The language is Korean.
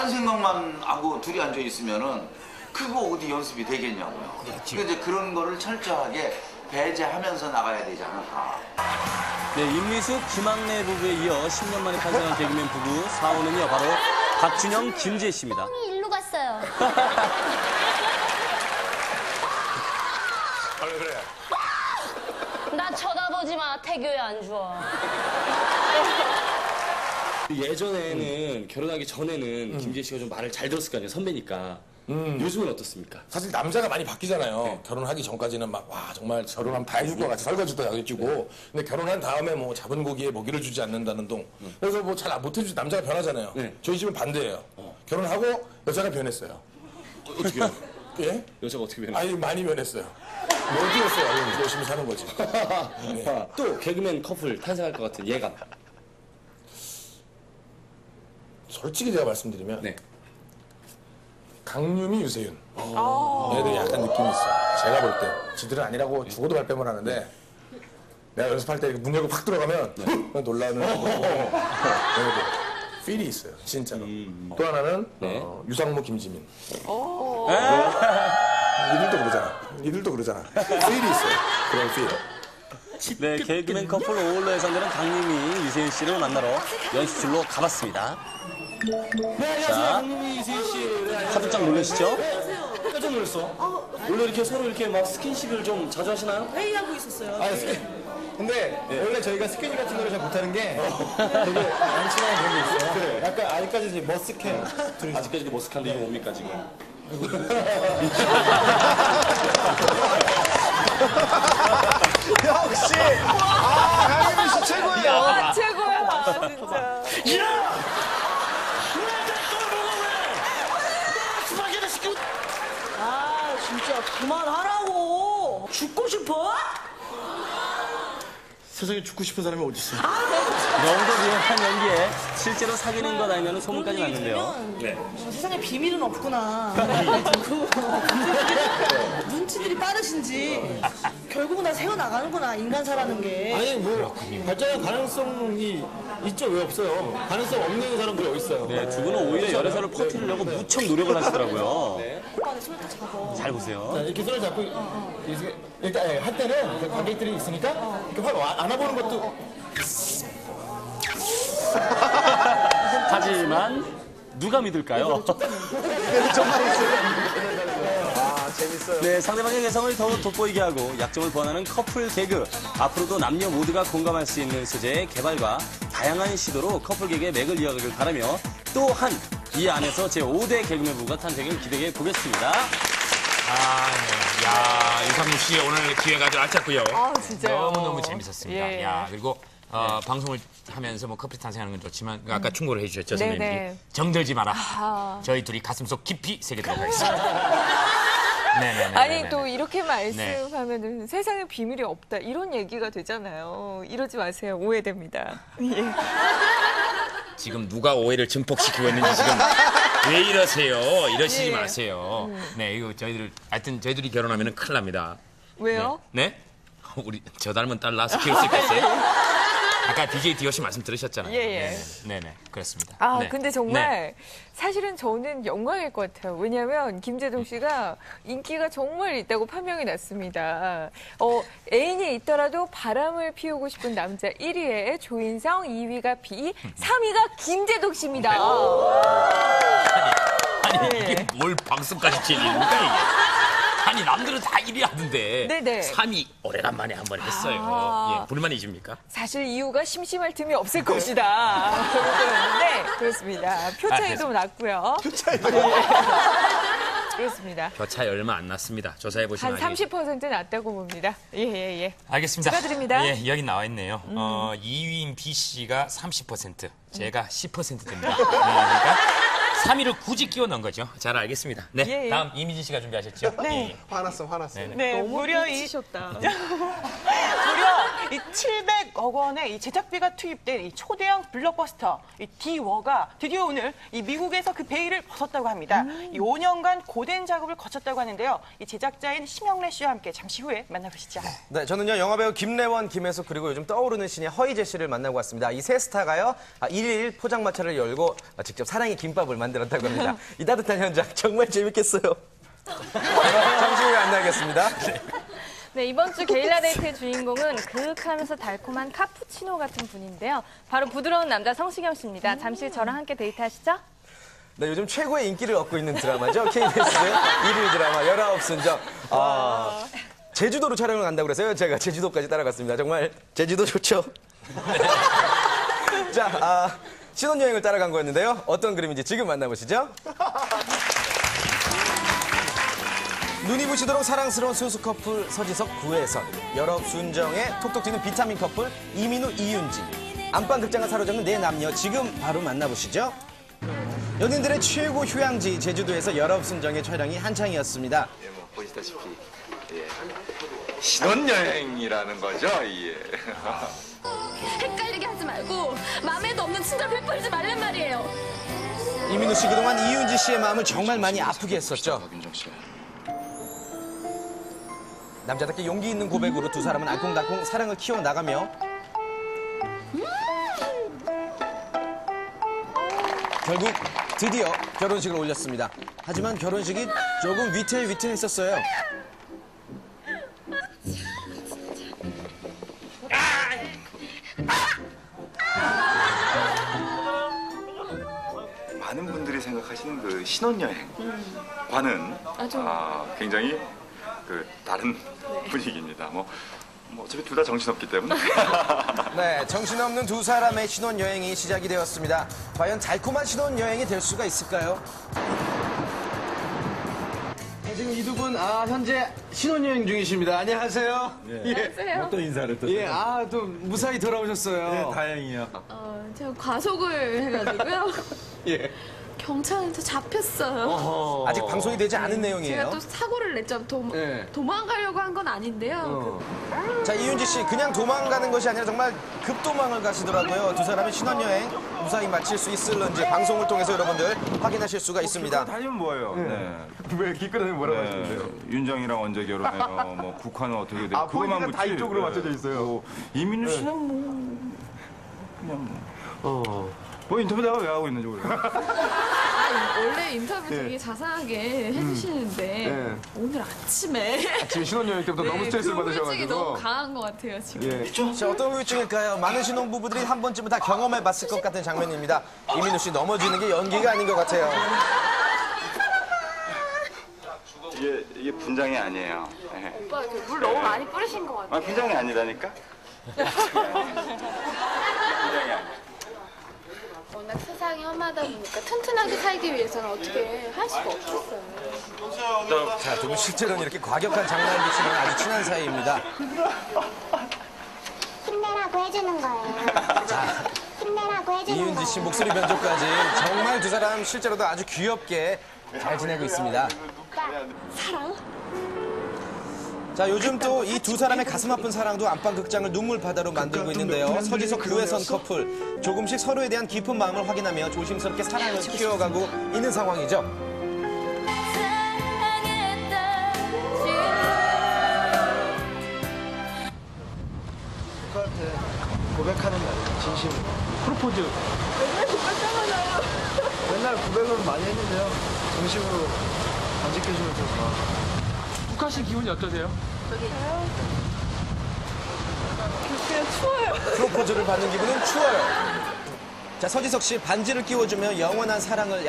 딴 생각만 하고 둘이 앉아 있으면은 그거 어디 연습이 되겠냐고요. 그렇지. 그러니까 이제 그런 거를 철저하게 배제하면서 나가야 되지 않을까. 네, 임미숙, 김학래 부부에 이어 10년 만에 탄생한 개그맨 부부 4호는요, 바로 박준영, 김지혜 씨입니다. 이 일로 갔어요. 아, 왜 그래? 나 쳐다보지 마. 태교에 안 좋아. 예전에는 결혼하기 전에는 김지혜 씨가 좀 말을 잘 들었을 거 아니에요, 선배니까. 요즘은 어떻습니까? 사실 남자가 많이 바뀌잖아요. 결혼하기 전까지는 막, 와, 정말 결혼하면 다 해줄 것 같이 설거지도 다 해주고. 근데 결혼한 다음에 뭐 잡은 고기에 먹이를 주지 않는다는 동. 그래서 뭐 잘 못 해주지 남자가 변하잖아요. 네. 저희 집은 반대예요. 결혼하고 여자가 변했어요. 어떻게 해요? 예? 여자가 어떻게 변해요? 아니, 많이 변했어요. 뭐 어디였어요? 열심히 사는 거지. 네. 또 개그맨 커플 탄생할 것 같은 예감. 솔직히 제가 말씀드리면 네. 강유미, 유세윤. 얘들 약간 느낌이 있어. 제가 볼 때. 지들은 아니라고 죽어도 발뺌을 하는데 내가 연습할 때문 열고 팍 들어가면 훅 놀라는 얘네들. 필이 있어요. 진짜로. 또 하나는 네. 어, 유상무, 김지민. 니들도 그러잖아. 니들도 그러잖아. 필이 있어요. 그런 필. 네, 개그맨 커플 오울러 예상되는 강림이 유세윤 씨를 만나러 연습실로 가봤습니다. 네, 자. 안녕하세요. 강민희 이세희 씨. 네, 안녕하세요. 깜짝 놀라시죠? 깜짝 놀랐어. 원래 이렇게 서로 이렇게 막 스킨십을 좀 자주 하시나요? 회의하고 있었어요. 아, 스킨. 근데 원래 저희가 스킨십 같은 거를 잘 못하는 게 되게 안 친한 그런 게 있어요. 그래. 약간 아직까지 이제 머스캔. 둘이 아직까지 도 머쓱한데 이거 뭡니까 지금? 역시 아 강희민 씨 최고예요. 최고야, 진짜. 아, 진짜 그만하라고. 죽고 싶어? 세상에 죽고 싶은 사람이 어디 있어? 영도 비행한 연기에 실제로 사귀는 것 아니냐는 소문까지 났는데요. 네. 어, 세상에 비밀은 없구나. 그 눈치들이 빠르신지 결국은 다 새어나가는구나, 인간사라는 게. 아니 뭐 발전할 가능성이 있죠 왜 없어요? 가능성 없는 사람들이 어디 있어요? 네, 두 분은 오히려 열애설을 퍼뜨리려고 무척 노력을 하시더라고요. 오빠 내 손을 다 잡아. 잘 보세요. 자, 이렇게 손을 잡고 이렇게 일단 예, 할 때는 그 관객들이 있으니까 이렇게 확 와- 안아보는 것도 하지만 누가 믿을까요? 아 재밌어요. 네, 상대방의 개성을 더욱 돋보이게 하고 약점을 보완하는 커플 개그. 앞으로도 남녀 모두가 공감할 수 있는 소재의 개발과 다양한 시도로 커플 개그의 맥을 이어가길 바라며 또한 이 안에서 제5대 개그맨 부부가 탄생을 기대해 보겠습니다. 아, 네. 야, 유상무 씨 오늘 기회가 아주 알찼고요. 아, 진짜요? 너무너무 재밌었습니다. 예. 야, 그리고 어, 방송을 하면서 뭐 커플 탄생하는 건 좋지만 그 아까 충고를 해주셨죠, 선배님이. 네네. 정들지 마라. 저희 둘이 가슴속 깊이 새겨 들어가겠습니다. 네네네. 아니 또 이렇게 말씀하면 은 세상에 비밀이 없다 이런 얘기가 되잖아요. 이러지 마세요. 오해됩니다. 예. 지금 누가 오해를 증폭시키고 있는지 지금 왜 이러세요? 이러시지 예. 마세요. 네, 이거 저희들 하여튼 저희들이 결혼하면 큰일 납니다. 왜요? 네? 네? 우리 저 닮은 딸 낳아서 키울 수 있겠어요? 아까 DJ 디오 씨 말씀 들으셨잖아요. 예, 예. 네네, 네네, 그렇습니다. 아 네. 근데 네. 정말 사실은 저는 영광일 것 같아요. 왜냐하면 김재동 씨가 인기가 정말 있다고 판명이 났습니다. 어, 애인이 있더라도 바람을 피우고 싶은 남자 1위에 조인성, 2위가 비, 3위가 김재동 씨입니다. 아니 네. 이게 뭘 방송까지 질립니까 이게? 아니 남들은 다 1위 하던데 네네. 3위 오래간만에 한 번 했어요. 아. 예, 불만이십니까? 사실 이유가 심심할 틈이 없을 것이다. 그랬는데 그렇습니다. 표 차이도 아, 났고요. 표 차이도. 그렇습니다. 저 차이 얼마 안 났습니다. 조사해 보시면 한 30% 났다고 봅니다. 예, 예, 예. 알겠습니다. 축하드립니다. 음. 예, 여기 나와 있네요. 어, 2위인 B 씨가 30%, 제가 10% 됩니다. 네, 그러니까 3위를 굳이 끼워 넣은 거죠. 잘 알겠습니다. 네, 예, 예. 다음 이미진 씨가 준비하셨죠? 네. 화났어 화났어. 네, 무려 이 치셨다. 무려 이 700억 원의 이 제작비가 투입된 이 초대형 블록버스터 이 디워가 드디어 오늘 이 미국에서 그 베일을 벗었다고 합니다. 이 5년간 고된 작업을 거쳤다고 하는데요. 이 제작자인 심영래 씨와 함께 잠시 후에 만나보시죠. 네, 저는요 영화배우 김래원, 김혜숙 그리고 요즘 떠오르는 신의 허이제 씨를 만나고 왔습니다. 이 세 스타가요 아, 일일 포장마차를 열고 아, 직접 사랑의 김밥을 만들고 만 들었다고 합니다. 이 따뜻한 현장 정말 재밌겠어요. 잠시 후에 안내하겠습니다. 네, 이번 주 게일라 데이트의 주인공은 그윽하면서 달콤한 카푸치노 같은 분인데요. 바로 부드러운 남자 성시경 씨입니다. 잠시 저랑 함께 데이트하시죠. 네, 요즘 최고의 인기를 얻고 있는 드라마죠. KBS 일일 드라마 19순정. 아, 제주도로 촬영을 간다고 그래서요. 제가 제주도까지 따라갔습니다. 정말 제주도 좋죠? 자, 아, 신혼여행을 따라간 거였는데요. 어떤 그림인지 지금 만나보시죠. 눈이 부시도록 사랑스러운 소수 커플 서지석 구혜선, 여러 순정의 톡톡 튀는 비타민 커플 이민우 이윤진, 안방 극장을 사로잡는 네 남녀 지금 바로 만나보시죠. 연인들의 최고 휴양지 제주도에서 여러 순정의 촬영이 한창이었습니다. 예, 뭐 보시다시피 예. 신혼여행이라는 거죠. 예. 친절 베풀지 말란 말이에요. 이민우 씨 그동안 이윤지 씨의 마음을 정말 많이 아프게 했었죠. 남자답게 용기 있는 고백으로 두 사람은 알콩달콩 사랑을 키워나가며 결국 드디어 결혼식을 올렸습니다. 하지만 결혼식이 조금 위태위태했었어요. 많은 분들이 생각하시는 그 신혼여행과는 아, 굉장히 그 다른 분위기입니다. 뭐, 뭐 어차피 둘 다 정신없기 때문에. 네, 정신없는 두 사람의 신혼여행이 시작이 되었습니다. 과연 달콤한 신혼여행이 될 수가 있을까요? 지금 이 두 분, 아, 현재 신혼여행 중이십니다. 안녕하세요. 안녕하세요. 또 인사를 또. 예, 아, 또 무사히 돌아오셨어요. 네, 다행이요. 어, 제가 과속을 해가지고요. 예. 경찰한테 잡혔어요. 아직 방송이 되지 않은 제가 내용이에요. 또 사고를 냈죠. 도, 예. 도망가려고 한 건 아닌데요. 자, 이윤지 씨, 그냥 도망가는 것이 아니라 정말 급도망을 가시더라고요. 두 사람의 신혼여행 무사히 마칠 수 있을런지 방송을 통해서 여러분들 확인하실 수가 있습니다. 다니면 뭐예요? 네. 왜 기끌어면 뭐라고 네. 하시는데요? 윤정이랑 언제 결혼해요? 뭐 국화는 어떻게 돼요? 아, 그거만 포인트가 다 묻지. 이쪽으로 맞춰져 있어요. 뭐, 이민우 씨는 뭐 그냥 뭐. 뭐 인터뷰 내가 왜 하고 있는지 모르겠어요. 원래 인터뷰 되게 자상하게 해주시는데 예. 오늘 아침에 지금 신혼여행 때부터 너무 스트레스를 그 우울증이 받으셔가지고. 너무 강한 것 같아요 지금. 예. 자, 어떤 후유증일까요? 많은 신혼부부들이 한 번쯤은 다 경험해봤을 것 같은 장면입니다. 이민우 씨 넘어지는 게 연기가 아닌 것 같아요. 이게, 이게 분장이 아니에요. 예. 오빠 이렇게 물 너무 많이 뿌리신 것 같아요. 아, 분장이 아니라니까? 분장이 아니야. 워낙 세상이 험하다 보니까 튼튼하게 살기 위해서는 어떻게 할 수가 없었어요. 자, 두 분 실제로는 이렇게 과격한 장난을 치는 아주 친한 사이입니다. 힘내라고 해주는 거예요. 힘내라고 해주는 이윤지 거예요. 씨 목소리 변조까지 정말 두 사람 실제로도 아주 귀엽게 잘 지내고 있습니다. 사랑? 자, 요즘 또 이 두 사람의 가슴 아픈 사랑도 안방 극장을 눈물 바다로 만들고 있는데요. 서지석 구혜선 커플 조금씩 서로에 대한 깊은 마음을 확인하며 조심스럽게 사랑을 키워가고 있는 상황이죠. 고백하는 날이에요, 진심으로. 프로포즈. 맨날 고백하잖아요. 맨날 고백을 많이 했는데요. 정식으로 안 지켜주면 좀 아. 국화 씨 기분이 어떠세요? 그냥 추워요. 프로포즈를 받는 기분은 추워요. 자, 서지석 씨 반지를 끼워주며 영원한 사랑을